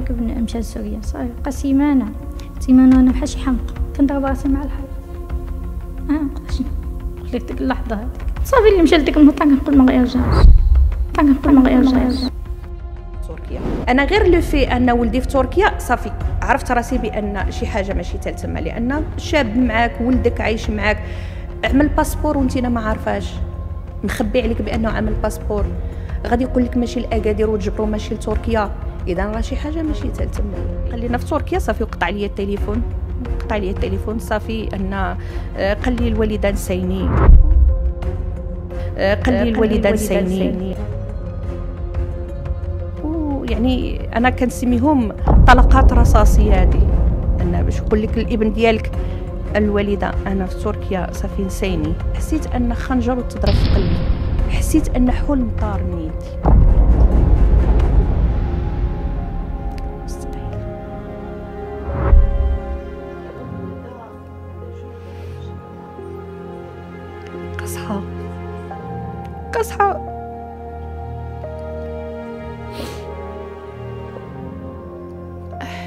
لك ابن مشى لسوريا صافي بقى سيمانه سيمانه وأنا بحال شي حمقى كنضرب راسي مع الحيط آه نقدرش قلت لك ديك اللحظة هذيك صافي اللي مشى لديك المطار كنقول ما غيرجعش كنقول ما غيرجعش تركيا. أنا غير لوفان ولدي في تركيا صافي. عرفت راسي بأن شي حاجة ماشي تالتما لأن شاب معاك ولدك عايش معاك. عمل passeport وانت ما عارفاش. مخبي عليك بأنه عمل passeport. غادي يقول لك ماشي لاكادير وتجبرو ماشي لتركيا. إذا راه شي حاجة ماشي تلتمه خلينا في تركيا صافي وقطع لي التليفون. قطع لي التليفون صافي أن آه، قال لي الوالدان سيني آه، قال لي الوالدان سيني ويعني أنا كنسميهم طلقات رصاصيه هذه. أن باش يقول لك الابن ديالك الوالدة أنا في تركيا صافي نسيني حسيت أن خنجر تضرب في قلبي. حسيت أن حلم طار قصحى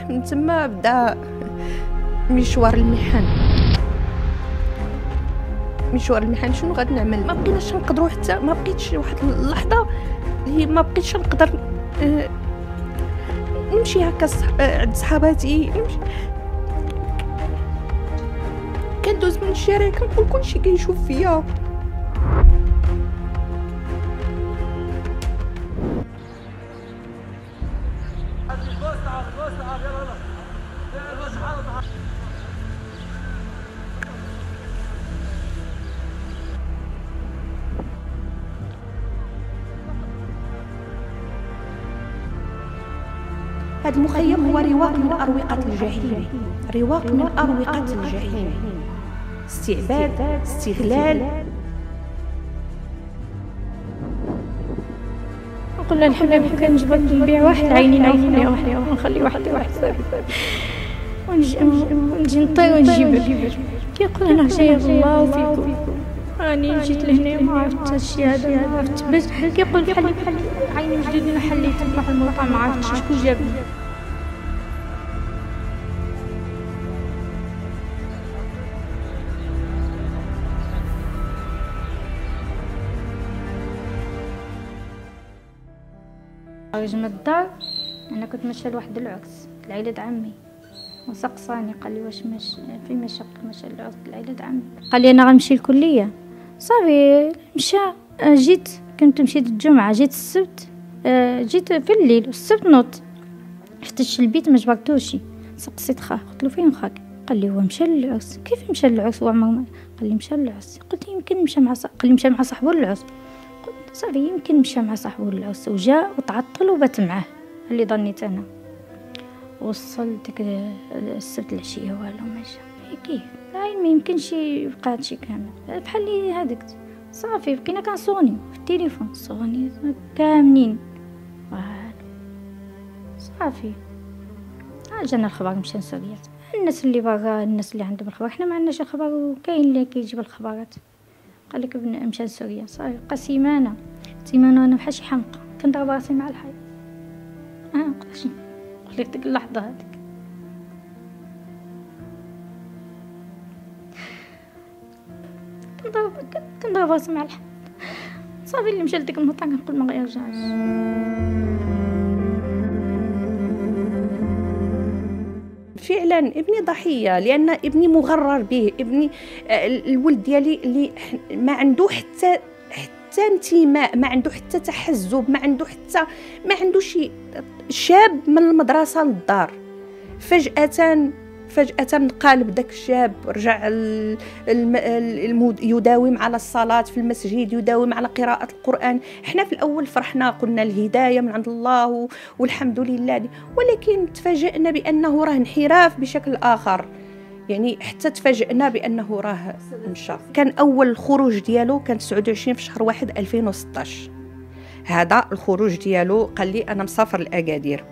من تما بدا مشوار المحن. مشوار المحن شنو غادي نعمل؟ ما بقيناش نقدروا حتى ما بقيتش واحد اللحظة اللي ما بقيتش نقدر آه، نمشي هكا آه، عند صحاباتي نمشي. كندوز من الشارع كنقول كلشي كيشوف فيا. هذا المخيم هو رواق من أروقة الجحيم. رواق من أروقة الجحيم. استعباد استغلال. نقول لها الحبيب كنجبد نبيع واحد عينينا ونخلي واحد ونخلي واحد واحد ونجي نطير ونجيب كيقول أنا جاية بالله فيكم. راني جيت لهنا ما عرفت هادشي هذا ما عرفت. بس كيقول بحال بحال عيني جديد ما حليت واحد الموقع ما عرفتش شكون جابني. خرج من الدار أنا كنت ماشية لواحد العرس لعيلة عمي. وسقساني قال لي واش مش في مشق مشى لعرس لعيلة عمي. قال لي أنا غنمشي الكلية. صافي مشى. آه، جيت كنت مشيت الجمعة جيت السبت. آه، جيت في الليل والسبت نوض. فتشت البيت ما جبرتوشي. سقسيت خاه قلت له فين خاك؟ قال لي هو مشى للعرس كيف مشى للعرس هو قال لي مشى للعرس قلت يمكن مشى مع. قال لي مشى مع صاحبه للعرس صافي يمكن مشى مع صاحبه للعرس وجاء وتعطل وبات معاه اللي ظنيت أنا. وصلت ديك السبت العشية والو ما جا كيف لا ما يمكنش يبقى هادشي كامل. بحال اللي هذاك صافي بقينا كنصوني في التليفون. صوني كاملين. والو. صافي. ها جانا الخبر مشى لسوريا الناس اللي برا الناس اللي عندهم الخبر. حنا ما عندناش الخبر وكاين اللي كيجيب الخبرات. قال لك ابن مشى لسوريا. صافي بقى سيمانه سيمانه وأنا بحال شي حمقى كنضرب راسي مع الحيط آه نقدرش قلت ديك اللحظة هذيك كنضرب كنضرب راسي مع الحيط صافي اللي مشى لديك المطار كنقول ما غيرجعش. فعلا ابني ضحية لأن ابني مغرر به ابني آه، الولد ديالي اللي ما عنده حتى حتى انتماء ما عنده حتى تحزب ما عنده حتى ما عنده شي شاب من المدرسة للدار. فجأة فجأة قالب داك الشاب رجع يداوم على الصلاة في المسجد يداوم على قراءة القرآن. إحنا في الأول فرحنا قلنا الهداية من عند الله والحمد لله. دي. ولكن تفاجئنا بأنه راه انحراف بشكل آخر. يعني حتى تفاجئنا بأنه راه مشى كان أول خروج ديالو كان 29 في شهر واحد 2016 هذا الخروج ديالو قال لي أنا مسافر لأكادير.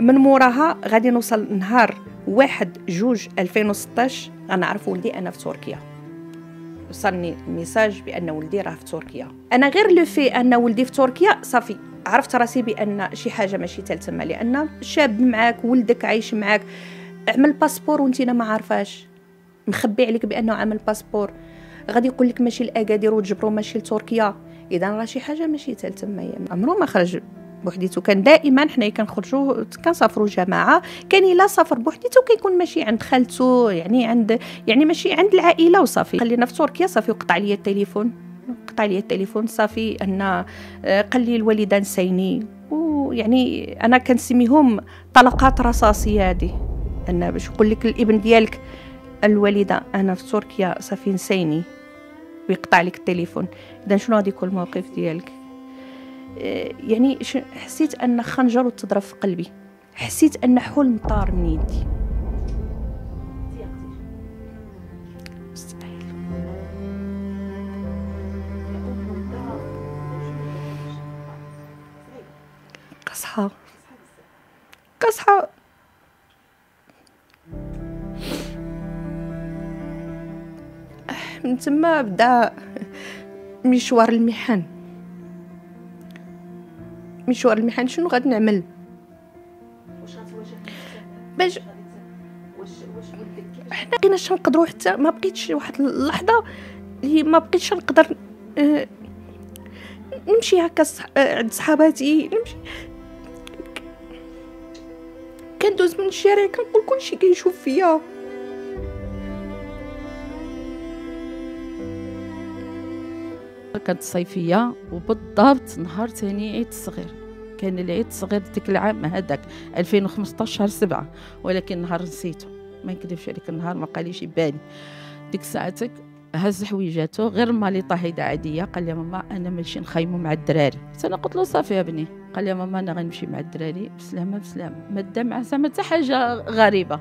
من موراها غادي نوصل نهار واحد جوج 2016 غنعرف ولدي أنا في تركيا. وصلني message بأن ولدي راه في تركيا. أنا غير لو في أن ولدي في تركيا صافي. عرفت راسي بأن شي حاجة ماشي تالتما لأن شاب معاك ولدك عايش معاك. عمل passeport وانت ما عارفاش. مخبي عليك بأنه عمل passeport غادي يقول لك ماشي لاكادير وتجبرو ماشي لتركيا. اذا راه شي حاجة ماشي تالتما عمرو ما خرج بوحديتو. كان دائما حنا كنخرجوا كنسافروا جماعة. كان إلا سافر بوحديتو كيكون ماشي عند خالته يعني عند يعني ماشي عند العائلة وصافي. خلينا في تركيا صافي وقطع لي التليفون. قطع لي التليفون صافي أن آه، قال لي الوالده نسيني ويعني أنا كنسميهم طلقات رصاصيه هذه أن باش يقول لك الإبن ديالك الوالدة أنا في تركيا صافي نسيني ويقطع لك التليفون. اذا شنو غادي يكون الموقف ديالك؟ يعني حسيت أن خنجر تضرب في قلبي. حسيت أن حلم طار من يدي. قصحة. قصحة. من تما بدا مشوار المحن. مشوار المحن شنو غادي نعمل؟ باش حنا بقيناش نقدروا حتى ما بقيتش واحد اللحظة اللي ما بقيتش نقدر آه، نمشي هكا آه، عند صحاباتي نمشي. كندوز من الشارع كنقول كلشي كيشوف فيا. كانت صيفية وبالضبط نهار تاني عيد الصغير كان العيد الصغير ديك العام هذاك 2015 شهر سبعة ولكن نهار نسيته. ما نكذبش عليك النهار ما قاليش يباني. ديك ساعتك هز حويجاتو غير ماليطة هيدا عادية. قال لي ماما أنا ماشي نخيمو مع الدراري. أنا قلت له صافي يا بني. قال لي ماما أنا غنمشي مع الدراري. بسلامة بسلامة. ما دا مع زعما حتى حاجة غريبة.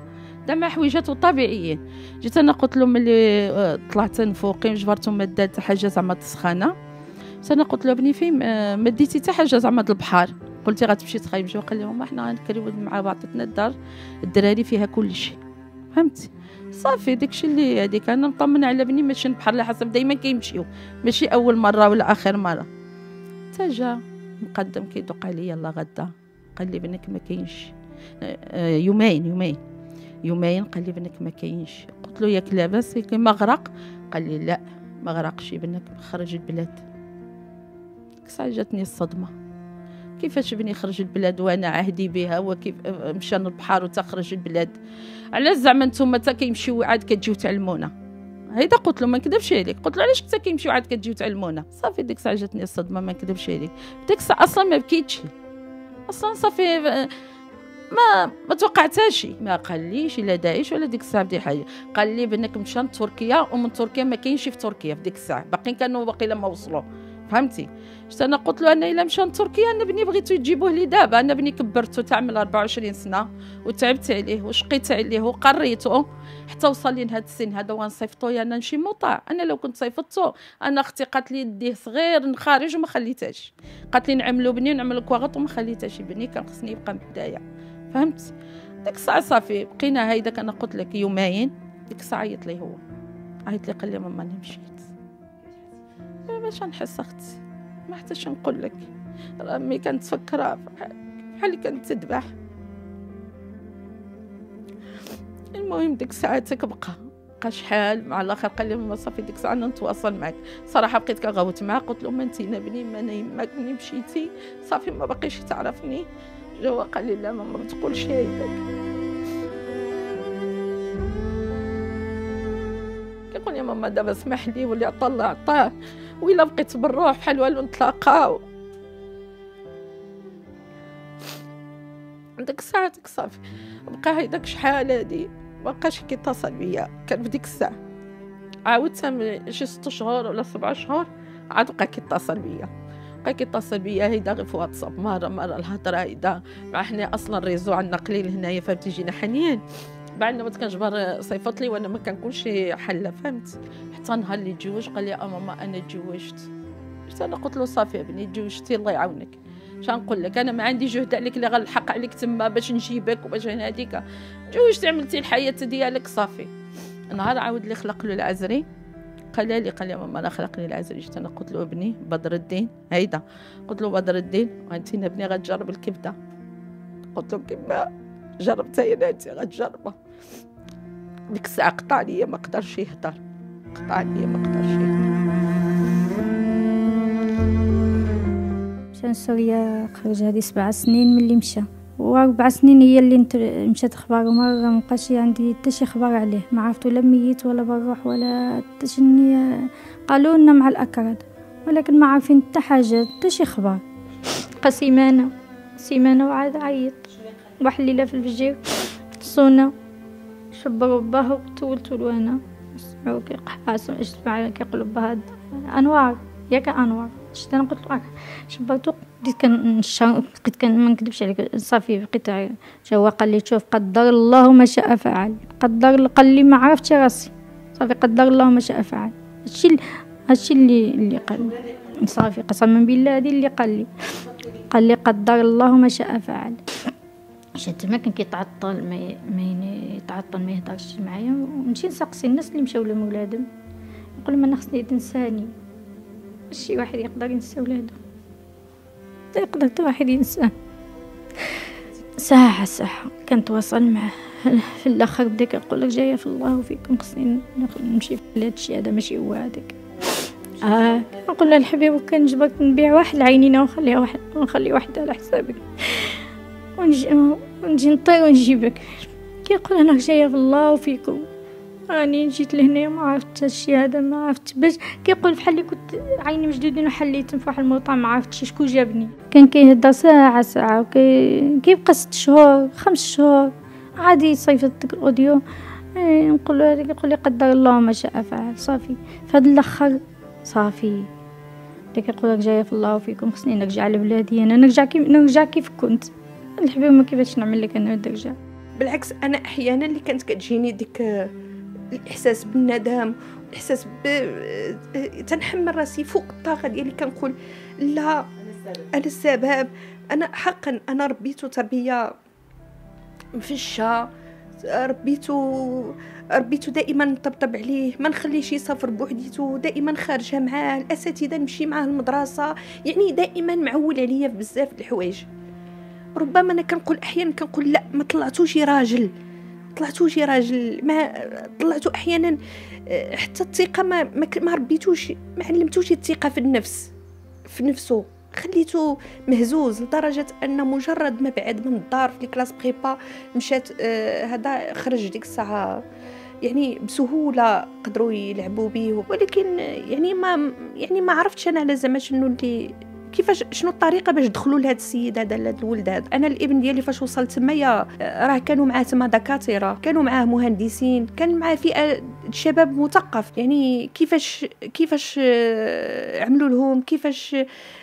مع حويجاتو طبيعيين. جيت أنا قلت له ملي آه، طلعت فوقي ما حتى حاجة زعما تسخانة أنا قلت له بني فين آه، ما ديتي حتى حاجة زعما البحر. قلتي غتمشي تخيم شو قال ماما حنا غنكريو مع بعضنا الدار الدراري فيها كل شيء. فهمتي؟ صافي داكشي اللي هذيك أنا نطمن على بني ماشي بحال على حسب دائما كيمشيو. ماشي أول مرة ولا آخر مرة. حتى جا مقدم كيدق عليا يلا غدا. قال لي ابنك ما كاينش آه، يومين يومين. يومين قال لي ابنك ما كاينش. قلت له ياك لاباس ما غرق قال لي لا ما غرقش ابنك خرج البلاد. ساعه جاتني الصدمة. كيفاش بني خرج البلاد وأنا عهدي بها؟ وكيف مشى للبحر وتخرج البلاد. علاش زعما نتوما حتى كيمشيو عاد كتجيو تعلمونا. هيدا قلت له ما نكذبش عليك. قلت له علاش حتى كيمشيو عاد كتجيو تعلمونا؟ صافي ديك الساعة جاتني الصدمة ما نكذبش عليك. ديك الساعة أصلا ما بكيتش. أصلا صافي ما ما توقعتهاش ما قاليش لا داعش ولا ديك الساعة بدي حاجة. قال لي بأنك مشى لتركيا ومن تركيا ما كاينش في تركيا في ديك الساعة. باقيين كانوا باقي لما وصلوا. فهمتي؟ شت أنا قلت له أنا إلا مشى لتركيا أنا بني بغيتو تجيبوه لي دابا. أنا بني كبرتو تعمل 24 سنة وتعبت عليه وشقيت عليه وقريته حتى وصل لي لهذا السن. هذا ونصيفطو أنا نمشي مطاع. أنا لو كنت صيفطتو أنا أختي قالت لي ديه صغير نخرج وما خليتهاش. قالت لي نعملو بني نعمل كواغط وما خليتهاش. بني كان خصني يبقى البدايه فهمت؟ ديك الساعة صافي بقينا هيدا أنا قلت لك يومين ديك الساعة عيط لي هو. عيط لي قال لي ماما أنا مشيت. باش نحس أختي؟ ما حتى نقول لك. أمي كانت تفكر بحال كانت تذبح. المهم ديك ساعتك بقى. بقى شحال؟ مع الآخر قال لي ماما صافي ديك الساعة نتواصل معك صراحة بقيت كنغوت معاه قلت له ما انت بني ما أنا يماك مني مشيتي صافي ما باقيش تعرفني. جوا قال لي لا ماما ما تقولش هيداك كيقول يا ماما دابا اسمح لي واللي عطى الله عطاه. وإلا بقيت بالروح بحال والو نتلاقاو. ديك الساعة ديك صافي بقى هيداك شحال هادي؟ مبقاش كيتصل بيا؟ كان في ديك الساعة. عاود شي ست شهور ولا سبع شهور عاد بقى كيتصل بيا. بقى كيتصل بيا هيدا غير في واتساب مرة مرة الهضرة هيدا مع حنا أصلا الريزو عندنا قليل هنايا فهمتي جينا حنين. بعد ما كنجبر صيفط لي وأنا ما كنكونش حلة فهمت؟ حتى نهار اللي تزوج قال لي آه ماما أنا تزوجت. أنا قلت له صافي ابني تزوجتي الله يعاونك. نقول لك؟ أنا ما عندي جهد عليك اللي غنلحق عليك تما باش نجيبك وباش هذيك تزوجتي عملتي الحياة ديالك صافي. نهار عاود لي خلق له العزري. قال لي قال لي ماما أنا خلقني العزل جيت أنا قلت له ابني بدر الدين. هيدا. قلت له بدر الدين. وأنت ابني غتجرب الكبدة. قلت له كما جربتها يا أنت غتجربها ديك الساعة قطع لي ما قدرش يهضر قطع لي ما قدرش يهضر مشى سوريا خرج هذه سبع سنين ملي مشى. وأربع سنين هي اللي مشات أخبار وما مبقاش عندي حتى شي خبر عليه. ما عرفتو لا ميت ولا بروح ولا حتى قالوا لنا مع الأكراد. ولكن ما عارفين حتى حاجة حتى شي خبر بقى سيمانة سيمانة وعاد عيط. واحد الليلة في الفجر صونا شبروا باه وتولتو له أنا سمعوا كيقحاس اجتمع كيقولوا باه أنوار. ياك أنوار. شفت أنا قلت له شبرتو بديت كنشا بقيت كان ما نكذبش عليك. صافي بقيت جا هو قال لي شوف قدر الله ما شاء فعل. قدر قال لي ما عرفتش راسي. صافي قدر الله ما شاء فعل. هادشي هادشي اللي اللي قال صافي قسما بالله هادي اللي قال لي. قال لي قدر الله ما شاء فعل. مشيت تما كان كيتعطل ما ما يتعطل ما يهضرش معايا. ونمشي نسقسي الناس اللي مشاو لهم ولادهم. نقول ما أنا خصني تنساني شي واحد يقدر ينسى ولادو. يقدر حتى واحد ينسى. ساعة ساعة كنتواصل معاه في الآخر بدا كيقول لك جاية في الله وفيكم. خصني نمشي في هادشي هذا ماشي هو هذاك. آه له الحبيب وكنجبرك نبيع واحد العينينه ونخليها واحد ونخلي واحدة على حسابك. ونجي ونجي نطير ونجيبك. كيقول أنا جاية في الله وفيكم. راني جيت لهنا ما عرفت هادشي هذا ما عرفت. باش كيقول اللي كنت عيني مشدودين وحليت في واحد الموطع ما عرفتش شكون جابني. كان كيهضر ساعة ساعة وكي كيبقى ست شهور خمس شهور. عادي يصيفط ديك الأوديو. إيه نقول له يقول لي قدر الله ما شاء فعل. صافي. فهاد الأخر صافي. اللي كيقول لك جاية في الله وفيكم خصني نرجع لبلادي أنا نرجع كيف نرجع كيف كنت. الحبيب ما كيفاش نعمل لك أنا نرجع بالعكس أنا أحيانا اللي كانت كتجيني ديك الإحساس بالندم الإحساس ب تنحمل راسي فوق الطاقة ديالي كنقول لا أنا السبب. أنا حقا أنا ربيتو تربية مفشة. ربيتو ربيتو دائما نطبطب عليه ما نخليش يسافر بوحديتو دائما خارجه معاه الأساتذة نمشي معاه المدرسة. يعني دائما معول عليا بزاف د الحوايج. ربما أنا كنقول أحيانا كنقول لا ما طلعتوش راجل. طلعتوش راجل ما طلعتو أحيانا آه، حتى الثقة ما ما ربيتوش ما علمتوش الثقة في النفس في نفسه خليته مهزوز لدرجة أن مجرد ما بعد من الدار في classe prépa مشات آه هذا خرج ديك الساعة يعني بسهولة قدروا يلعبوا به ولكن يعني ما يعني ما عرفتش أنا على زعما شنو اللي كيفاش شنو الطريقة باش دخلوا لهذا السيد هذا لهذا الولد أنا الإبن ديالي فاش وصلت تمايا راه كانوا معاه تما دكاترة كانوا معاه مهندسين كان معاه فئة شباب مثقف. يعني كيفاش كيفاش آه، عملوا لهم؟ كيفاش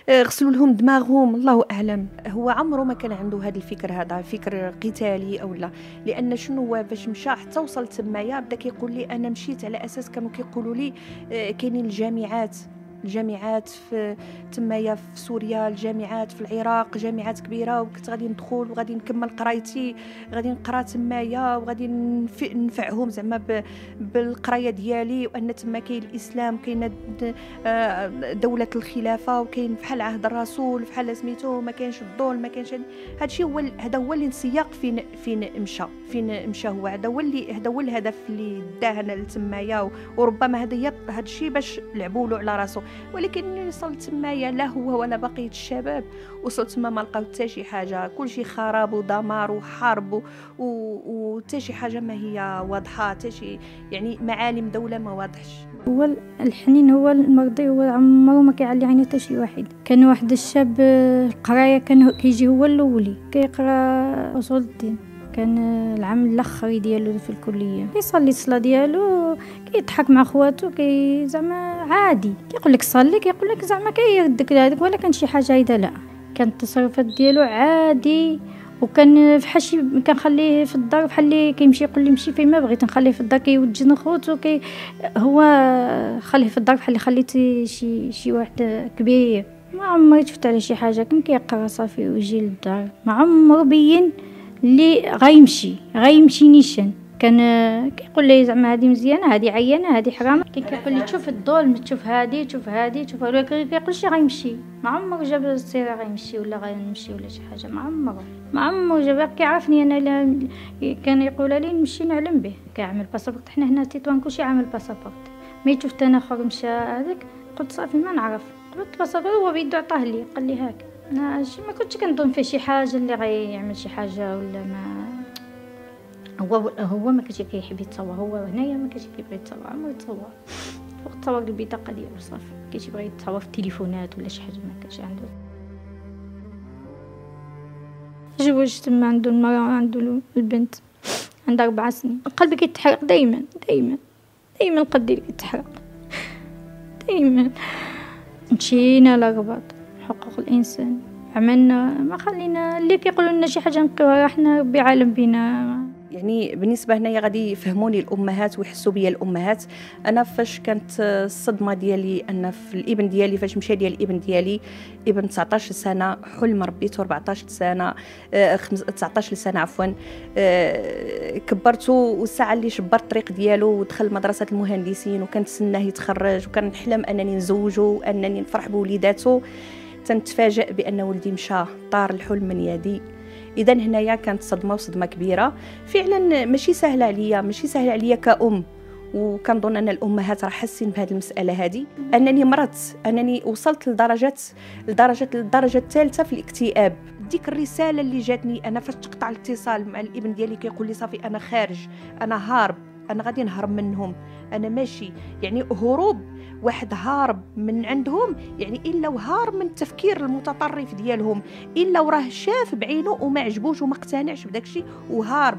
آه، غسلوا لهم دماغهم؟ الله أعلم. هو عمره ما كان عنده هذا الفكر هذا فكر قتالي أو لا. لأن شنو هو؟ باش مشى حتى وصل تمايا بدا كيقول لي أنا مشيت على أساس كانوا كيقولوا لي آه، كاينين الجامعات. الجامعات في تمايا في سوريا الجامعات في العراق جامعات كبيرة وكنت غادي ندخل وغادي نكمل قرايتي غادي نقرا تمايا وغادي نفعهم زعما بالقراية ديالي وأن تما كاين الإسلام كاينة آه، دولة الخلافة وكاين بحال عهد الرسول بحال سميتو ما كاينش الظلم ما كاينش هادشي هو هذا هو الانسياق فين فين مشى فين مشى هو هذا هو اللي هذا هو الهدف اللي داهنا لتمايا وربما هذا هذا الشيء باش لعبوا له على راسو. ولكن وصلت تمايا لا هو ولا بقية الشباب. وصلت تما ما لقاو حتى شي حاجة. كلشي خراب ودمار وحرب وحتى شي حاجة ما هي واضحة حتى شي يعني معالم دولة ما واضحش. هو الحنين هو المرضي هو عمره ما كيعلي عينه حتى شي واحد. كان واحد الشاب القرايه كان كيجي هو الأولي كيقرأ أصول الدين. كان العام الآخر ديالو في الكلية. كيصلي الصلاة ديالو كيضحك مع خواتو كي زعما عادي. كيقول لك صلي كيقول لك زعما كيردك هذاك ولا كان شي حاجة هيدا لا. كان التصرفات ديالو عادي. وكان فحال شي كنخليه في الدار بحال اللي كيمشي يقول لي مشي فين ما بغيت نخليه في الدار كيوجد خوتو كي هو خليه في الدار بحال اللي خليتي شي شي واحد كبير. ما عمري شفت على شي حاجة كان كيقرا صافي ويجي للدار ما عمرو بين اللي غيمشي غيمشي نيشان. كان كيقول لي زعما هذه مزيانة هذه عيانة هذه حرام كي كيقول لي تشوف الظلم تشوف هذه تشوف هذه تشوف هذه كيقول شي غيمشي. ما عمره جاب السيره غيمشي ولا غنمشي ولا شي حاجة. ما عمره ما عمره جاب. كيعرفني أنا لا كان يقول لي نمشي نعلم به. كيعمل passeport. حنا هنا تيتوان كلشي عامل passeport. mais شفت أنا اخر مشى هذاك. قلت صافي ما نعرف. قلت ال passeport هو بيدو عطاه لي. قال لي هاك. أنا ما كنتش كنظن فيه شي حاجة اللي غيعمل شي حاجة ولا ما هو هو ما كانش كيحب يتصور هو هنايا ما كانش كيبغي يتصور عمرو يتصور وقت تصور البطاقه ديالو صافي كاينش يبغي يتصور في التليفونات ولا شي حاجة ما كانش عنده. تزوج تما عنده المرأة عنده البنت. عندها أربع سنين. قلبي كيتحرق دايما دايما. دايما ديالي كيتحرق. دايما. مشينا للرباط حقوق الإنسان. عملنا ما خلينا اللي كيقولوا لنا شي حاجة نقراها حنا ربي عالم بينا. يعني بالنسبة هنايا غادي يفهموني الأمهات ويحسوا بيا الأمهات. أنا فاش كانت الصدمة ديالي أن في الإبن ديالي فاش مشى ديال الإبن ديالي إبن 19 سنة حلم ربيته 14 سنة 19 سنة عفوا آه، كبرته والساعة اللي شبر الطريق ديالو ودخل مدرسة المهندسين وكنتسناه يتخرج وكنحلم أنني نزوجه وأنني نفرح بوليداته تنتفاجئ بأن ولدي مشى طار الحلم من يدي. اذا هنايا كانت صدمة وصدمة كبيرة. فعلا ماشي سهله عليا ماشي سهله عليا كأم. وكنظن أن الامهات راه حاسين بهذه المسألة هذه. أنني مرضت أنني وصلت لدرجة لدرجة الدرجه الثالثة في الاكتئاب. ديك الرسالة اللي جاتني أنا فاش تقطع الاتصال مع الابن ديالي كيقول لي صافي أنا خارج أنا هارب أنا غادي نهرب منهم. أنا ماشي يعني هروب واحد هارب من عندهم يعني الا وهارب من التفكير المتطرف ديالهم الا وراه شاف بعينه وما عجبوش وما اقتنعش بداك الشيء وهارب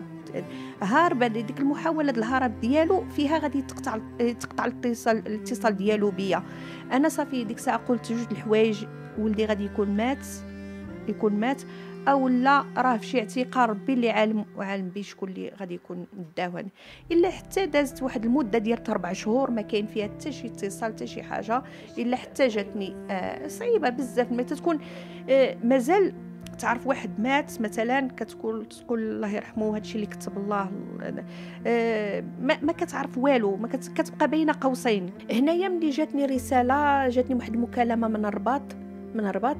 هارب ديك المحاولة الهرب ديالو فيها غادي تقطع تقطع الاتصال الاتصال ديالو بيا. أنا صافي ديك الساعة قلت جوج الحوايج ولدي غادي يكون مات يكون مات. أو لا راه في شي ربي اللي عالم وعالم بيه شكون اللي غادي يكون داوان إلا حتى دازت واحد المدة ديال 4 شهور ما كاين فيها حتى شي اتصال حتى شي حاجة إلا حتى جاتني آه صعيبة بزاف. ما تكون آه مازال تعرف واحد مات مثلا كتقول تقول الله يرحمه هادشي اللي كتب الله آه ما, ما كتعرف والو ما كتبقى بين قوسين. هنايا ملي جاتني رسالة جاتني واحد المكالمة من الرباط من الرباط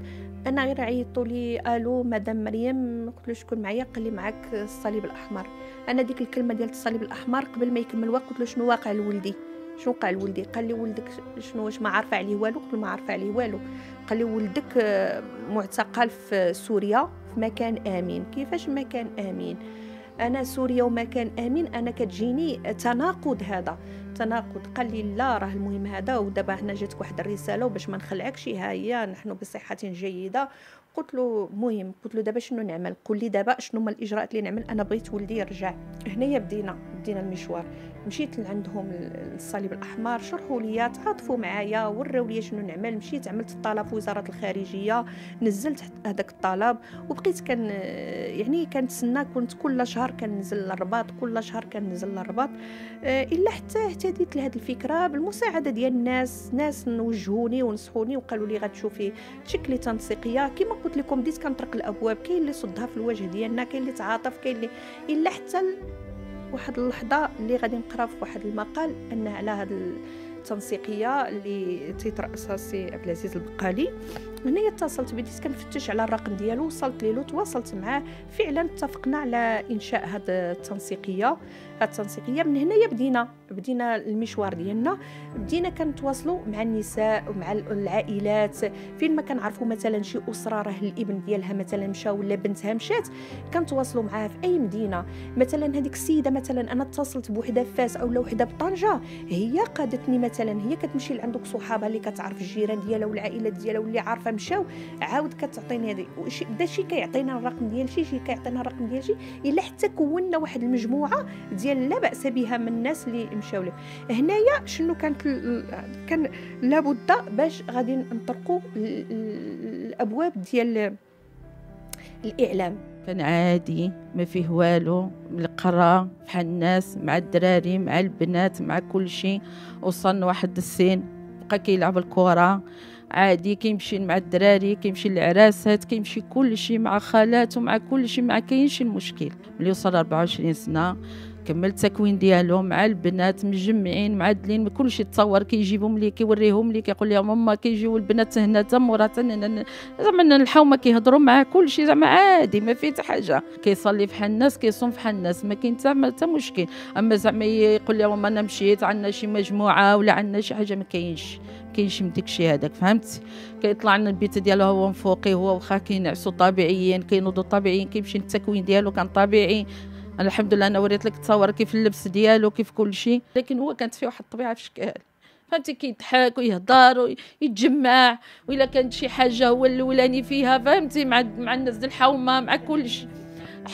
أنا غير عيطوا لي ألو مدام مريم قلت له شكون معايا قال لي معاك الصليب الأحمر. أنا ديك الكلمة ديال الصليب الأحمر قبل ما يكمل الوقت قلت له شنو واقع لولدي؟ شنو وقع لولدي؟ قال لي ولدك شنو واش ما عارفة عليه والو؟ قلت له ما عارفة عليه والو. قال لي ولدك معتقل في سوريا في مكان آمين. كيفاش مكان آمين؟ أنا سوريا ومكان آمين أنا كتجيني تناقض هذا. تناقض قال لي لا راه المهم هذا ودابا هنا جاتك واحد الرسالة وباش ما نخلعكش. ها هي نحن بصحة جيدة. قلت له مهم. قلت له دابا شنو نعمل؟ قول لي دابا شنو هما الإجراءات اللي نعمل؟ أنا بغيت ولدي يرجع. هنايا بدينا. بدينا المشوار. مشيت لعندهم الصليب الأحمر شرحوا لي تعاطفوا معايا وراو لي شنو نعمل. مشيت عملت الطلب في وزارة الخارجية نزلت هذاك الطلب وبقيت كان يعني كنتسنى كنت كل شهر كنزل للرباط كل شهر كنزل للرباط. آه، إلا حتى اهتديت لهذه الفكرة بالمساعدة ديال الناس. ناس نوجهوني ونصحوني وقالوا لي غتشوفي تشكلي تنسيقية. كما قلت لكم بديت كنطرق الأبواب كاين اللي صدها في الوجه ديالنا كاين اللي تعاطف كاين اللي إلا حتى واحد اللحظة اللي غادي نقرا في واحد المقال أن على هذه التنسيقية اللي تيترأسها سي عبد العزيز البقالي هنايا اتصلت بديت كنفتش على الرقم ديالو وصلت ليه تواصلت معاه. فعلا اتفقنا على إنشاء هذه التنسيقية. هذه التنسيقية من هنايا بدينا. بدينا المشوار ديالنا بدينا كنتواصلوا مع النساء ومع العائلات. فين ما كنعرفوا مثلا شي أسرة راه الإبن ديالها مثلا مشى ولا بنتها مشات كنتواصلوا معاها في أي مدينة. مثلا هذيك السيدة مثلا أنا اتصلت بوحدة في فاس أو وحدة بطنجه هي قادتني مثلا هي كتمشي لعندك صحابها اللي كتعرف الجيران ديالها والعائلات ديالها واللي عارفة مشاو عاود كتعطيني هذه. بدا شي كيعطينا الرقم ديال شي شي كيعطينا الرقم ديال شي إلا حتى كونا واحد المجموعة ديال لا بأس بها من الناس اللي مشاو له هنايا شنو كانت كان لابد باش غادي نطرقوا الأبواب ديال الإعلام. كان عادي ما فيه والو القرا بحال الناس مع الدراري مع البنات مع كل شيء. وصلنا واحد السن بقى كيلعب الكره عادي كيمشي مع الدراري كيمشي للعراسات كيمشي كل شيء مع خالاته مع كل شيء ما كاينش المشكل. ملي وصل 24 سنة كمل التكوين ديالهم مع البنات مجمعين معدلين كلشي تصور كيجيبهم لي كيوريهم لي كيقول لهم ماما كيجيو البنات هنا تا مورا زعما الحومه كيهضروا معاه كلشي زعما عادي ما فيه حتى حاجة. كيصلي فحال الناس كيصوم فحال الناس ما كاين حتى مشكل. أما زعما يقول لهم أنا مشيت عندنا شي مجموعة ولا عندنا شي حاجة. ما كاينش كاينش من داكشي هذاك فهمت؟ كيطلع لنا البيت ديالو هو مفوقي هو واخا كينعسوا طبيعيين كينوضوا طبيعيين كيمشي التكوين ديالو كان طبيعي. أنا الحمد لله أنا وريت لك تصور كيف اللبس ديالو كيف كل شيء. لكن هو كانت فيه واحد الطبيعة في شكال فهمتي؟ كيضحك ويهضر ويتجمع وإلا كانت شي حاجة هو الأولاني فيها فهمتي؟ مع مع الناس د الحومة مع كل شيء.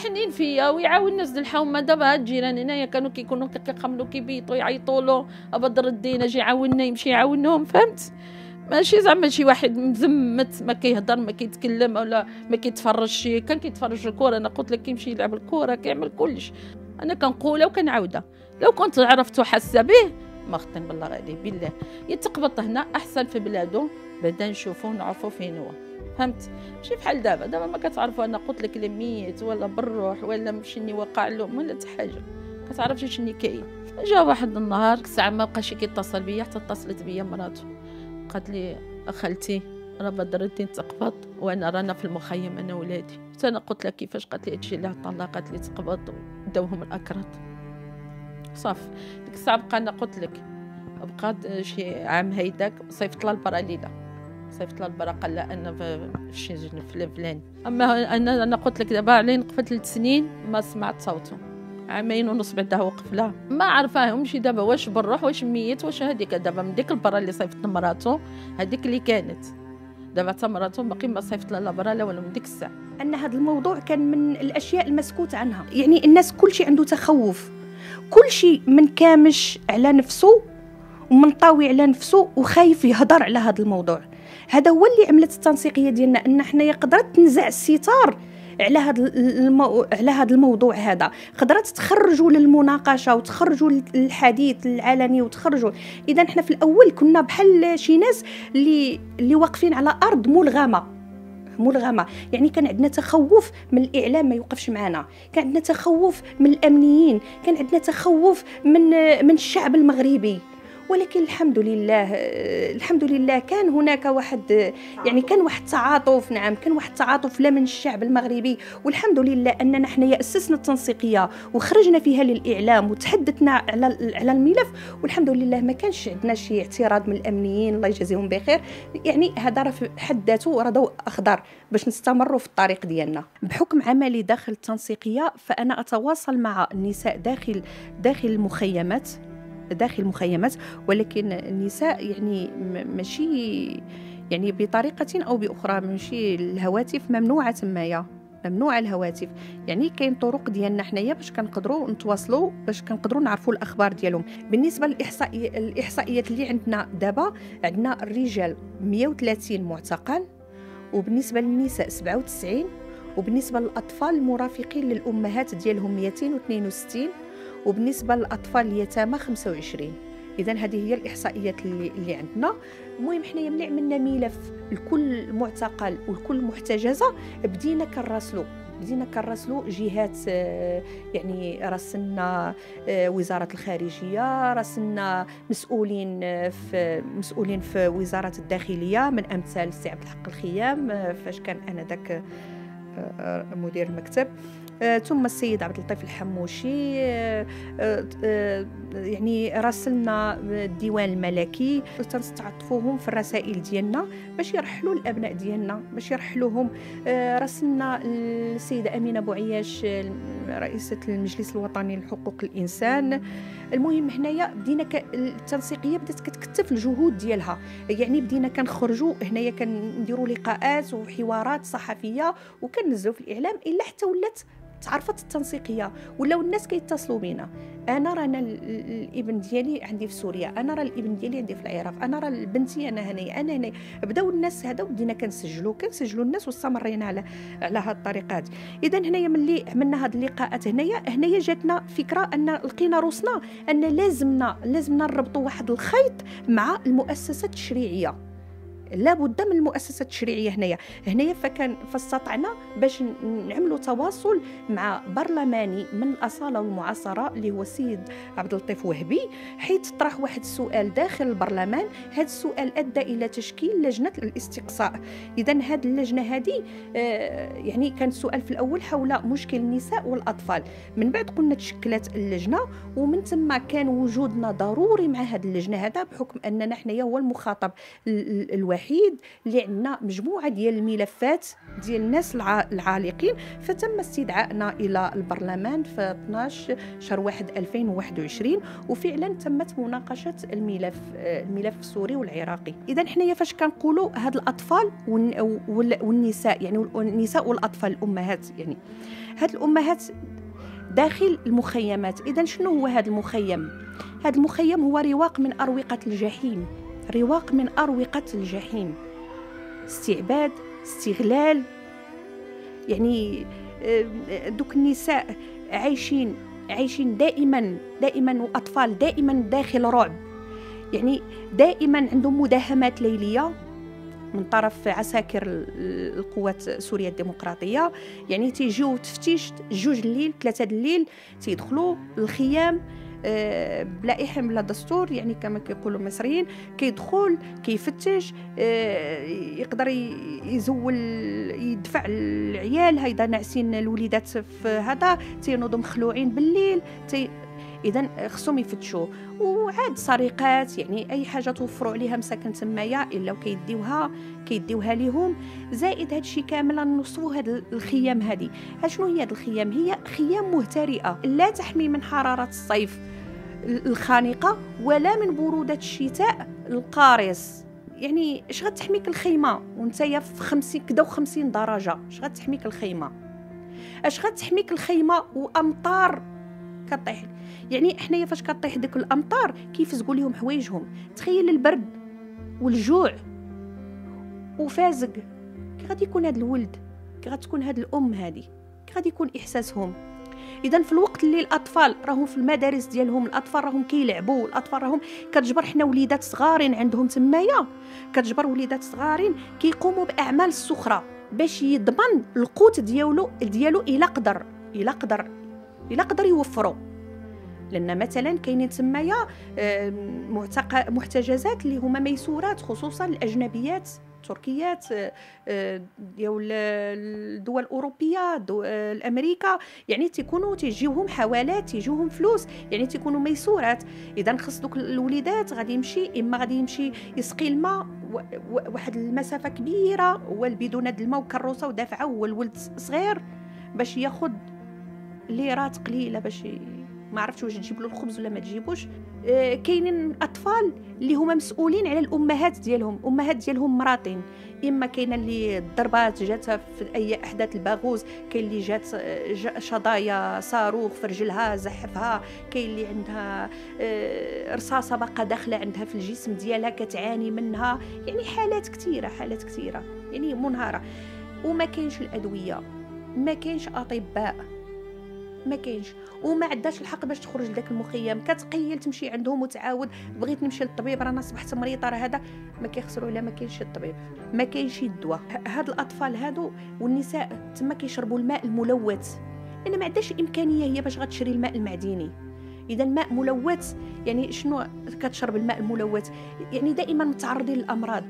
حنين فيا ويعاون الناس د الحومة. دابا هاد الجيران هنايا كانوا كيكونوا كيقملوا كيبيطوا يعيطوا له ابدر الدين أجي يعاوننا يمشي يعاونهم فهمت؟ ماشي زعما شي واحد مزمت ما كيهضر ما كيتكلم ولا ما كيتفرج شي. كان كيتفرج الكره أنا قلت لك كيمشي يلعب الكره كيعمل كلش. أنا كنقولها وكنعاودها. لو كنت عرفت وحاسة به ما خطين بالله غادي بالله. يتقبط هنا أحسن في بلادو بعدا نشوفو نعرفو فين هو. فهمت؟ ماشي بحال دابا. دابا ما كتعرفوا أنا قلت لك ميت ولا بالروح ولا مشيني وقع له ولا حتى حاجة. كتعرفش شنو كاين. جا واحد النهار ساعة ما بقاش كيتصل بيا حتى اتصلت بيا مراته قالت لي خالتي راه بدر الدين تقبض وأنا رانا في المخيم أنا ولادي. أنا قلت لها كيفاش قالت لي هادشي اللي طلقت لي تقبض وداوهم الأكراد. صافي ديك الساعة بقى أنا قلت لك بقى شي عام هيداك صيفط لها البرا ليله صيفط لها البرا قال لها أنا في شي فلان أما أنا أنا قلت لك دابا علين قفلت ثلاث سنين ما سمعت صوته. عامين ونص بعدها وقف لها ما عرفاهمش دابا واش بالروح واش ميت واش هذيك دابا من ديك البرا اللي صيفط مراتو هذيك اللي كانت. دابا حتى مراتو باقي ما صيفط لا برا لا ولا من ديك الساعة. أن هذا الموضوع كان من الأشياء المسكوت عنها. يعني الناس كل شيء عنده تخوف. كل شيء من كامش على نفسه ومن طاوي على نفسه وخايف يهضر على هذا الموضوع. هذا هو اللي عملت التنسيقية ديالنا أن حنايا قدرت تنزع الستار على هذا المو... على هذا الموضوع هذا. قدرت تخرجوا للمناقشة وتخرجوا للحديث العلني وتخرجوا. إذا إحنا في الأول كنا بحال شي ناس اللي اللي واقفين على أرض ملغمة. ملغمة. يعني كان عندنا تخوف من الإعلام ما يوقفش معنا. كان عندنا تخوف من الأمنيين. كان عندنا تخوف من من الشعب المغربي. ولكن الحمد لله الحمد لله كان هناك واحد يعني كان واحد تعاطف نعم كان واحد تعاطف لا من الشعب المغربي والحمد لله أننا حنا أسسنا التنسيقية وخرجنا فيها للإعلام وتحدثنا على على الملف والحمد لله ما كانش عندنا شي اعتراض من الأمنيين الله يجازيهم بخير يعني هذا راه في حد ذاته راه ضوء أخضر باش نستمروا في الطريق ديالنا. بحكم عملي داخل التنسيقية فأنا أتواصل مع النساء داخل داخل المخيمات. داخل المخيمات ولكن النساء يعني ماشي يعني بطريقة أو بأخرى ماشي الهواتف ممنوعة تمايا ممنوع الهواتف. يعني كاين طرق ديالنا حنايا باش كنقدروا نتواصلوا باش كنقدروا نعرفوا الأخبار ديالهم. بالنسبة للاحصائيات الإحصائيات اللي عندنا دابا عندنا الرجال 130 معتقل وبالنسبة للنساء 97 وبالنسبة للأطفال المرافقين للأمهات ديالهم 262 وبالنسبة للأطفال اليتامى 25 اذا هذه هي الإحصائيات اللي, اللي عندنا. المهم حنايا ملي عملنا ملف لكل معتقل ولكل محتجزة. بدينا كنراسلو بدينا كنراسلو جهات آه، يعني راسلنا آه، وزارة الخارجية راسلنا مسؤولين آه، في مسؤولين في وزارة الداخلية من أمثال السي عبد الحق الخيام فاش كان آنذاك مدير المكتب. ثم السيد عبد اللطيف الحموشي آه، آه، يعني راسلنا الديوان الملكي تنستعطفوهم في الرسائل ديالنا باش يرحلوا الأبناء ديالنا باش يرحلوهم. راسلنا السيدة أمينة بوعياش رئيسة المجلس الوطني لحقوق الإنسان. المهم هنايا بدينا التنسيقية بدات كتكتف الجهود ديالها. يعني بدينا كنخرجوا هنايا كنديروا لقاءات وحوارات صحفية وكنزلوا في الإعلام إلا حتى ولات تعرفت التنسيقية ولاو الناس كيتصلوا بينا. أنا رانا الإبن ديالي عندي في سوريا أنا راه الإبن ديالي عندي في العراق أنا راه بنتي أنا هنا أنا هنا بداو الناس هذا وبدينا كنسجلوا كنسجلوا الناس واستمرينا على على هذه الطريقات اذا هنايا ملي عملنا هذه اللقاءات هنايا هنايا جاتنا فكرة أن لقينا روسنا أن لازمنا لازمنا نربطوا واحد الخيط مع المؤسسات التشريعية. لابد من المؤسسه التشريعيه هنايا. هنايا فكان فاستطعنا باش نعملوا تواصل مع برلماني من الأصالة والمعاصرة اللي هو السيد عبد اللطيف وهبي حيث طرح واحد السؤال داخل البرلمان. هذا السؤال أدى إلى تشكيل لجنة الاستقصاء. إذا هذه اللجنة هذه آه، يعني كان السؤال في الأول حول مشكل النساء والأطفال. من بعد قلنا تشكلت اللجنة ومن ثم كان وجودنا ضروري مع هذه اللجنة هذا بحكم أننا حنايا هو المخاطب الوحيد اللي عندنا مجموعة ديال الملفات ديال الناس العالقين فتم استدعائنا إلى البرلمان في 12 شهر 1 2021 وفعلا تمت مناقشة الملف الملف السوري والعراقي. اذا حنايا فاش كنقولوا هاد الأطفال والنساء يعني النساء والأطفال الأمهات يعني هاد الأمهات داخل المخيمات. اذا شنو هو هذا المخيم؟ هذا المخيم هو رواق من أروقة الجحيم. رواق من أروقة الجحيم. استعباد استغلال يعني آه، دوك النساء عايشين عايشين دائما دائما وأطفال دائما داخل رعب. يعني دائما عندهم مداهمات ليلية من طرف عساكر القوات سوريا الديمقراطية. يعني تيجيو تفتيش جوج الليل ثلاثة الليل تيدخلوا الخيام آه، بلا إحم بلا دستور يعني كما كيقولوا المصريين كيدخل كيفتش آه، يقدر يزول يدفع العيال. هيدا ناعسين الوليدات في هذا تينوضوا مخلوعين بالليل تي اذا خصهم يفتشوا وعاد سرقات يعني أي حاجة توفروا عليها مساكن تمايا إلا وكيديوها كيديوها ليهم زائد هادشي كامل نوصفوا هاد الخيام هذه شنو هي هاد الخيام؟ هي خيام مهترئة لا تحمي من حرارة الصيف الخانقة ولا من برودة الشتاء القارص. يعني اش غتحميك الخيمة؟ وانت في 50 كدا و50 درجة اش غتحميك الخيمة؟ اش غتحميك الخيمة وأمطار كطيح يعني حنايا فاش كطيح ديك الأمطار كيفزقوا لهم حوايجهم. تخيل البرد والجوع وفازق. كي غادي يكون هذا الولد كي غتكون هاد الأم هذه كي غادي يكون إحساسهم. اذا في الوقت اللي الأطفال راهم في المدارس ديالهم الأطفال راهم كيلعبوا الأطفال راهم كتجبر حنا وليدات صغارين عندهم تمايا. كتجبر وليدات صغارين كيقوموا بأعمال السخرة باش يضمن القوت ديالو ديالو إلى قدر إلى قدر. إلى قدر يوفروا لأن مثلا كاينين تمايا محتجزات اللي هما ميسورات خصوصا الأجنبيات التركيات آه، ديال الدول الأوروبية دول الأمريكا. يعني تيكونوا تيجيوهم حوالات تيجيوهم فلوس يعني تيكونوا ميسورات. اذا خص دوك الوليدات غادي يمشي إما غادي يمشي يسقي الماء واحد المسافة كبيرة هو بدون الماء وكروسة ودافعة هو الولد صغير باش ياخذ ليرات قليله باش ما عرفتش واش تجيب له الخبز ولا ما تجيبوش. آه كاينين أطفال اللي هما مسؤولين على الأمهات ديالهم أمهات ديالهم مراطين. إما كاينة اللي الضربات جاتها في أي أحداث الباغوز كاين اللي جات شظايا صاروخ في رجلها زحفها كاين اللي عندها آه رصاصة باقا داخلة عندها في الجسم ديالها كتعاني منها. يعني حالات كثيره حالات كثيره يعني منهارة. وما كاينش الأدوية ما كاينش أطباء. ما كاينش. وما عندهاش الحق باش تخرج لذاك المخيم. كتقيل تمشي عندهم وتعاود. بغيت نمشي للطبيب رانا صبحت مريضه راه هذا ما كيخسروا على ما كاينش الطبيب. ما كاينش الدواء. هاد الأطفال هادو والنساء تما كيشربوا الماء الملوث. لأن ما عندهاش إمكانية هي باش غتشري الماء المعدني. إذا الماء ملوث يعني شنو كتشرب الماء الملوث؟ يعني دائما متعرضين للأمراض.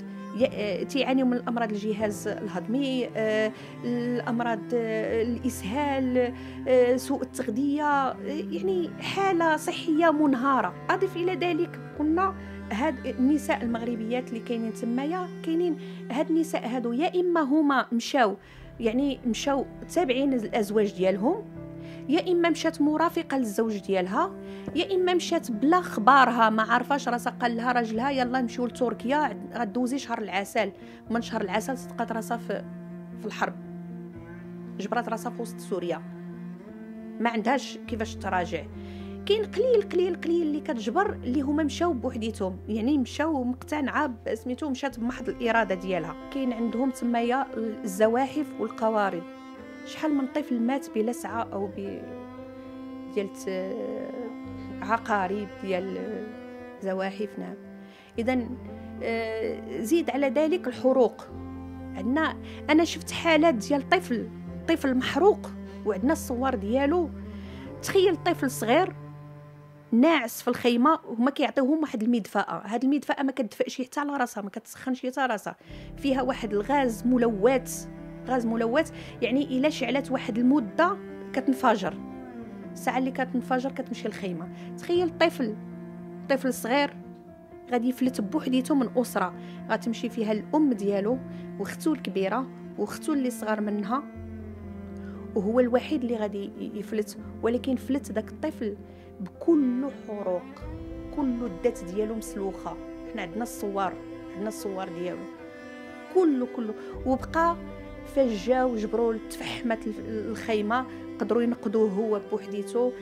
تعاني من الأمراض الجهاز الهضمي آه، الأمراض آه، الإسهال سوء التغذية يعني حالة صحية منهارة. أضف إلى ذلك قلنا هاد النساء المغربيات اللي كاينين تمايا كاينين هاد النساء هادو يا إما هما مشاو يعني مشاو تابعين الأزواج ديالهم يا إما مشات مرافقة للزوج ديالها يا إما مشات بلا خبارها ما عارفاش راسها قال لها راجلها يلا نمشيو لتركيا غدوزي شهر العسل. ومن شهر العسل تلقات راسها في في الحرب. جبرات راسها في وسط سوريا. ما عندهاش كيفاش تراجع. كاين قليل قليل قليل اللي كتجبر اللي هما مشاو بوحديتهم. يعني مشاو مقتنعة سميتو مشات بمحض الإرادة ديالها. كاين عندهم تمايا الزواحف والقوارض. شحال من طفل مات بلا سعة أو ب ديال عقارب ديال زواحف نعم اذا آه، زيد على ذلك الحروق. عندنا أنا شفت حالات ديال طفل طفل محروق وعندنا الصور ديالو. تخيل طفل صغير ناعس في الخيمة وما كيعطيوهم واحد المدفأة. هاد المدفأة ما كتدفئش حتى على راسها ما كتسخنش حتى راسها. فيها واحد الغاز ملوث. غاز ملوث يعني إلا شعلت واحد المدة كتنفجر. الساعة اللي كتنفجر كتمشي الخيمه تخيل طفل طفل صغير غادي يفلت بوحديته من أسرة. غتمشي فيها الأم ديالو وأختو الكبيرة وأختو اللي صغار منها. وهو الوحيد اللي غادي يفلت ولكن فلت داك الطفل بكل حروق. كل الذات ديالو مسلوخة. حنا عندنا الصور عندنا الصور ديالو. كله كله. وبقى فاش جاو جبروا تفحمت الخيمة قدروا ينقذوه هو بوحديته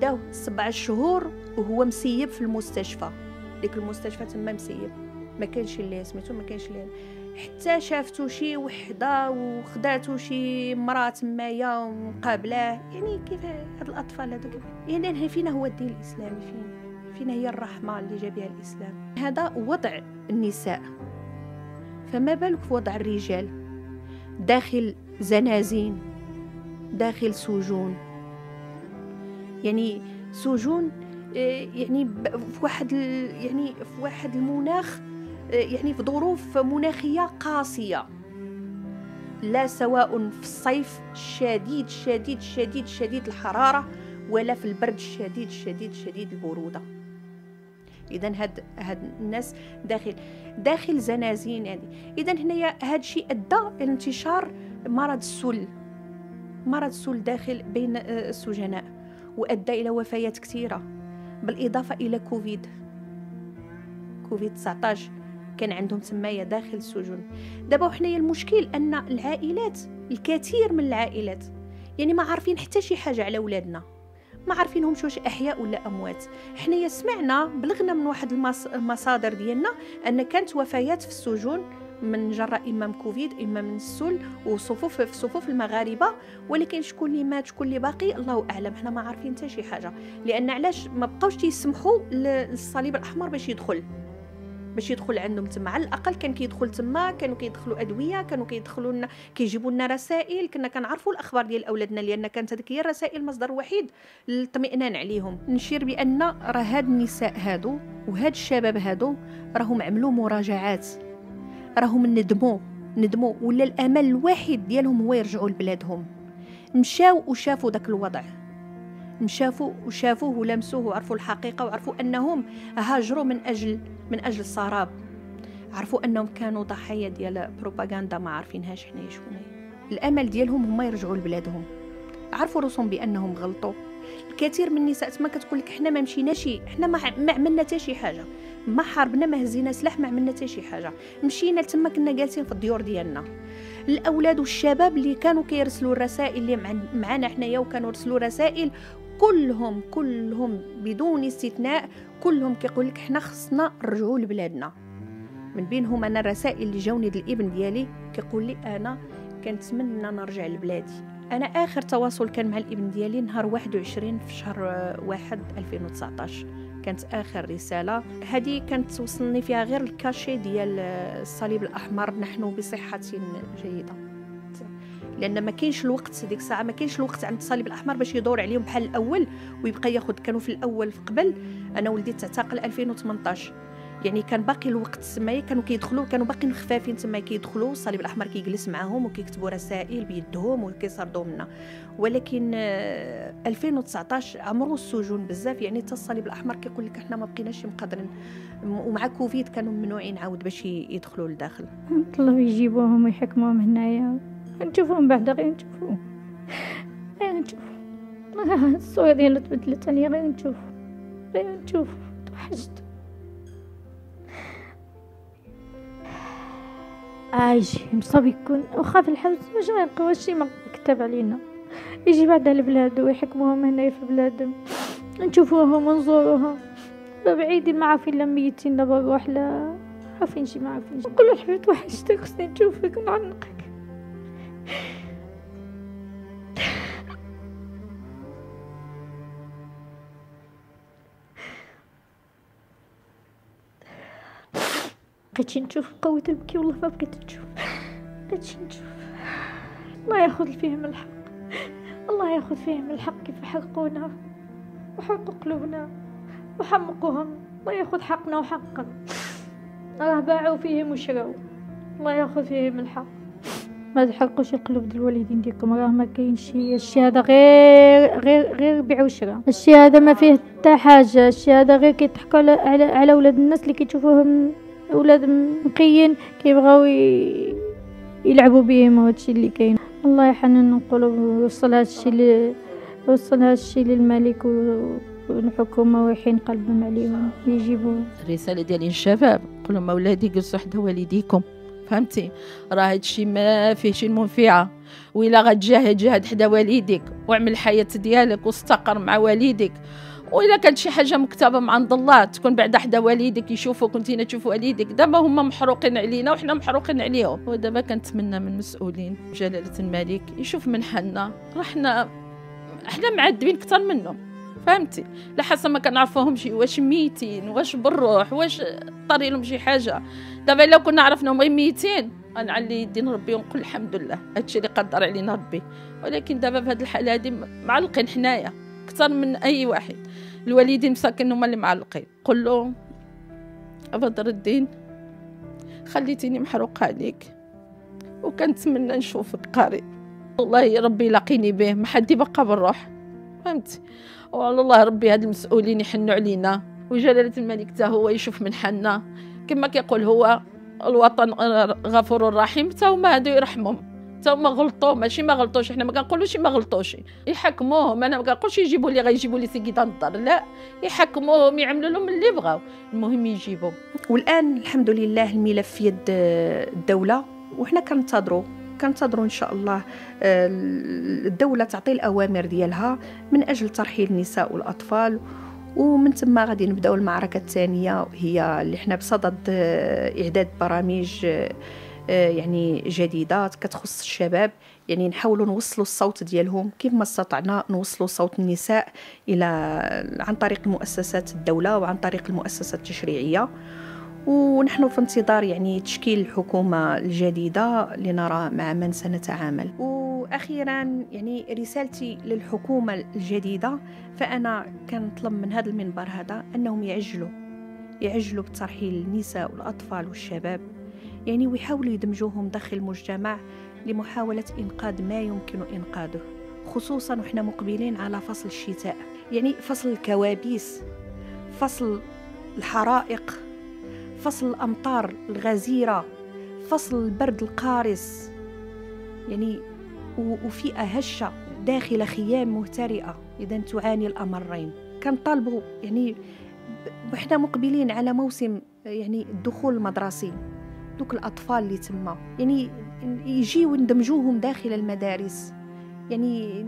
داو سبع شهور وهو مسيب في المستشفى. ديك المستشفى تما مسيب. ما كانش اللي سميتو ما كانش اللي. حتى شافتو شي وحدة وخداتو شي مراه تمايا ومقابلاه يعني كيف هاد الأطفال هادو كيف يعني فينا هو الدين الإسلامي فين؟ فينا هي الرحمة اللي جا بها الإسلام. هذا وضع النساء. فما بالك في وضع الرجال؟ داخل زنازين داخل سجون. يعني سجون آه، يعني في واحد يعني في واحد المناخ آه، يعني في ظروف مناخية قاسية. لا سواء في الصيف شديد شديد شديد شديد الحرارة ولا في البرد شديد شديد شديد البرودة. اذا هاد هاد الناس داخل داخل زنازين يعني اذا هنايا هاد الشيء أدى إلى انتشار مرض السل. مرض السل داخل بين آه، السجناء وأدى إلى وفيات كثيرة بالإضافة إلى كوفيد. كوفيد 19 كان عندهم تمايا داخل السجون دابا حنايا المشكل أن العائلات الكثير من العائلات يعني ما عارفين حتى شي حاجة على ولادنا. ما عارفينهم واش إحياء ولا أموات. حنايا سمعنا بلغنا من واحد المصادر ديالنا أن كانت وفيات في السجون من جراء اما من كوفيد اما من السل وصفوف في صفوف المغاربة. ولكن شكون اللي مات شكون اللي باقي؟ الله أعلم. حنا ما عارفين حتى شي حاجة. لأن علاش ما بقاوش تيسمحوا للصليب الأحمر باش يدخل. باش يدخل عندهم تما. على الأقل كان كيدخل تما كانوا كيدخلوا أدوية كانوا كيدخلوا لنا كيجيبوا لنا رسائل. كنا كنعرفوا الأخبار ديال أولادنا لأن كانت هذيك هي الرسائل المصدر الوحيد للاطمئنان عليهم. نشير بأن راه هاد النساء هادو وهاد الشباب هادو راهم عملوا مراجعات. راهم ندموا ندموا ولا الأمل الوحيد ديالهم هو يرجعوا لبلادهم. مشاو وشافوا داك الوضع. مشافوا وشافوه ولمسوه وعرفوا الحقيقة وعرفوا أنهم هاجروا من أجل من أجل السراب. عرفوا أنهم كانوا ضحايا ديال بروباغندا ما عارفينهاش حنايا شكون الأمل ديالهم هما يرجعوا لبلادهم. عرفوا راسهم بأنهم غلطوا. الكثير من النساء تما كتقول لك حنا ما مشيناش حنا ما عملنا حتى شي حاجة. ما حاربنا ما هزينا سلاح ما عملنا حتى شي حاجة. مشينا تما كنا جالسين في الديور ديالنا. الأولاد والشباب اللي كانوا كيرسلوا الرسائل اللي معنا حنايا وكانوا يرسلوا رسائل كلهم كلهم بدون استثناء كلهم كيقول لك حنا خصنا نرجعوا لبلادنا. من بينهم أنا الرسائل اللي جاوني الإبن ديالي كيقول لي أنا كنتمنى نرجع لبلادي. أنا آخر تواصل كان مع الإبن ديالي نهار 21 في شهر واحد 2019 كانت آخر رسالة. هذه كانت توصلني فيها غير الكاشي ديال الصليب الأحمر. نحن بصحة جيدة. لأن ما كاينش الوقت ديك الساعة ما كاينش الوقت عند الصليب الأحمر باش يدور عليهم بحال الأول ويبقى ياخذ كانوا في الأول في قبل. أنا ولدي تعتقل 2018 يعني كان باقي الوقت تما كانوا كيدخلوا كانوا باقيين خفافين تما كيدخلوا الصليب الأحمر كيجلس معاهم وكيكتبوا رسائل بيدهم وكيصردوا منا. ولكن 2019 آه، عمرو السجون بزاف. يعني حتى الصليب الأحمر كيقول لك إحنا ما بقيناش مقدرين. ومع كوفيد كانوا ممنوعين عاود باش يدخلوا لداخل. الله يجيبوهم ويحكموهم هنايا. نشوفهم بعدا غير نشوفهم. غير نشوف الصورة ديالو تبدلت عليا غير نشوف. غير نشوف. توحشت. عايش مصاب يكون. واخا في الحبس باش ما يبقاوش شي كتب علينا. يجي بعدا لبلادو ويحكموهم هنايا في بلادهم. نشوفوهم ونزوروهم. بعيدين ما عارفين لا ميتين لا بروح لا. عارفين شي ما عارفين شي. نقول الحبيب توحشتك خصني نشوفك ونعنقك بقيتش نشوف بقيت نبكي والله ما بقيت نشوف. بقيتش نشوف. الله ياخذ فيهم الحق. الله ياخذ فيهم الحق كيف حقونا وحقوا قلوبنا. وحمقوهم. الله ياخذ حقنا وحقهم راه باعوا فيهم وشراو الله ياخذ فيهم الحق. ما تحرقوش القلوب ديال الوالدين ديالكم. راه ما كاين شي الشيء هذا غير غير غير بيع وشرا الشيء هذا ما فيه حتى حاجة. الشيء هذا غير كيضحكوا على, على ولاد الناس اللي كيشوفوهم ولاد نقيين كيبغاو يلعبوا بهم وهادشي اللي كاين. الله يحنن القلوب ويوصل هادشي ل وصل هادشي للملك والحكومة ويحين قلبهم عليهم يجيبوا الرسالة ديالي للشباب قول لهم أولادي جلسوا حدا والديكم. فهمتي؟ راه هادشي ما فيه شي منفعه وإلا غتجاهد جاهد حدا والديك واعمل الحياة ديالك واستقر مع والديك. وإلا كانت شي حاجة مكتوبه من عند الله تكون بعدا حدا والديك يشوفوك كنتينا تشوف والديك دابا هما محروقين علينا وحنا محروقين عليهم. ودابا كنتمنى من المسؤولين جلالة الملك يشوف من حنا راه حنا معذبين أكثر منهم. فهمتي؟ لا حسب ما كنعرفوهمش واش ميتين واش بالروح واش طاري لهم شي حاجة. دابا لو كنا عرفناهم غير ميتين غنعلي يدي نربي ونقول الحمد لله. هادشي اللي قدر علينا ربي. ولكن دابا في هاد الحالة هادي معلقين حنايا. أكثر من أي واحد. الوالدين مساكن هما اللي معلقين. قول له بدر الدين خليتيني محروقه عليك. وكنتمنى نشوفك قريب والله ربي يلاقيني به. ما حد يبقى بالروح. فهمتي وعلى الله ربي هاد المسؤولين يحنوا علينا. وجلالة الملك تا هو يشوف من حنا. كما كيقول هو الوطن غفور رحيم. تا هما هادو يرحمهم. تا هما غلطوا ماشي ما غلطوش حنا ما كنقولوش ما غلطوش. يحكموهم أنا ما كنقولش يجيبوا لي غيجيبوا لي سيدي الدار لا. يحكموهم يعملوا لهم اللي بغاو المهم يجيبوا والآن الحمد لله الملف في يد الدولة وحنا كنتظروا كنتظروا إن شاء الله آه، الدولة تعطي الأوامر ديالها من أجل ترحيل النساء والأطفال. ومن ثم غادي نبدأو المعركة الثانية هي اللي حنا بصدد آه، إعداد برامج آه، يعني جديدة كتخص الشباب. يعني نحاولوا نوصلوا الصوت ديالهم كيف ما استطعنا نوصلوا صوت النساء إلى عن طريق المؤسسات الدولة وعن طريق المؤسسات التشريعية. ونحن في انتظار يعني تشكيل الحكومة الجديدة لنرى مع من سنتعامل. وأخيرا يعني رسالتي للحكومة الجديدة فأنا كنطلب من هذا المنبر هذا أنهم يعجلوا يعجلوا بترحيل النساء والأطفال والشباب. يعني ويحاولوا يدمجوهم داخل المجتمع لمحاولة إنقاذ ما يمكن إنقاذه خصوصا وحنا مقبلين على فصل الشتاء. يعني فصل الكوابيس فصل الحرائق فصل الأمطار الغزيرة فصل البرد القارس. يعني وفئة هشة داخل خيام مهترئة. إذا تعاني الأمرين. كنطالبوا يعني وحنا مقبلين على موسم يعني الدخول المدرسي دوك الأطفال اللي تما. يعني يجيو ندمجوهم داخل المدارس. يعني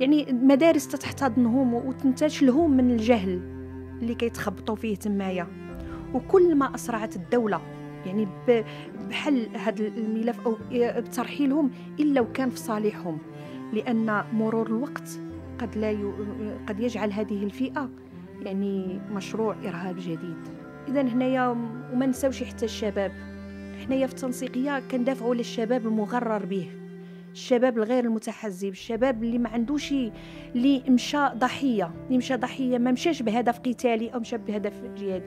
يعني المدارس تتحتضنهم وتنتج لهم من الجهل اللي كيتخبطوا فيه تمايا. وكل ما أسرعت الدولة يعني بحل هذا الملف أو بترحيلهم إلا وكان في صالحهم. لأن مرور الوقت قد لا ي... قد يجعل هذه الفئة يعني مشروع إرهاب جديد. إذا هنايا وما نساوش حتى الشباب. حنايا في التنسيقية كندافعوا للشباب المغرر به. الشباب الغير المتحزب الشباب اللي ما عندوش اللي مشى ضحية. اللي مشى ضحية ما مشاش بهدف قتالي أو مشى بهدف جهادي.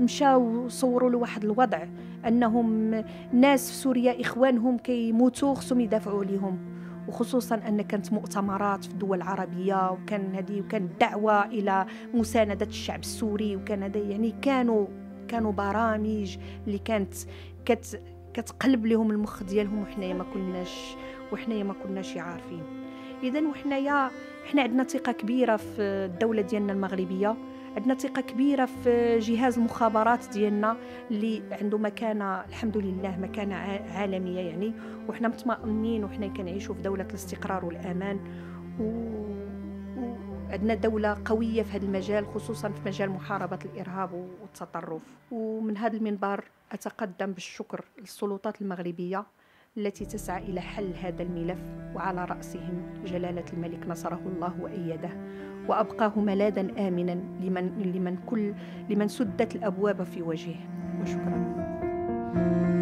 مشاو صوروا له واحد الوضع أنهم ناس في سوريا إخوانهم كيموتوا خصهم يدافعوا عليهم وخصوصا أن كانت مؤتمرات في الدول العربية وكان هذه وكان دعوة إلى مساندة الشعب السوري وكان هذا يعني كانوا كانوا برامج اللي كانت كت كتقلب لهم المخ ديالهم وحنايا ما كناش وحنايا ما كناش عارفين. اذا وحنايا حنا عندنا ثقة كبيرة في الدولة ديالنا المغربية عندنا ثقة كبيرة في جهاز المخابرات ديالنا اللي عنده مكانة الحمد لله مكانة عالمية يعني. وحنا مطمئنين وحنا كنعيشوا في دولة الاستقرار والأمان. و عندنا دولة قوية في هذا المجال خصوصا في مجال محاربة الإرهاب والتطرف. ومن هذا المنبر أتقدم بالشكر للسلطات المغربية التي تسعى إلى حل هذا الملف وعلى رأسهم جلالة الملك نصره الله وأيده وأبقاه ملاذا آمنا لمن, لمن, كل لمن سدت الأبواب في وجهه. وشكرا.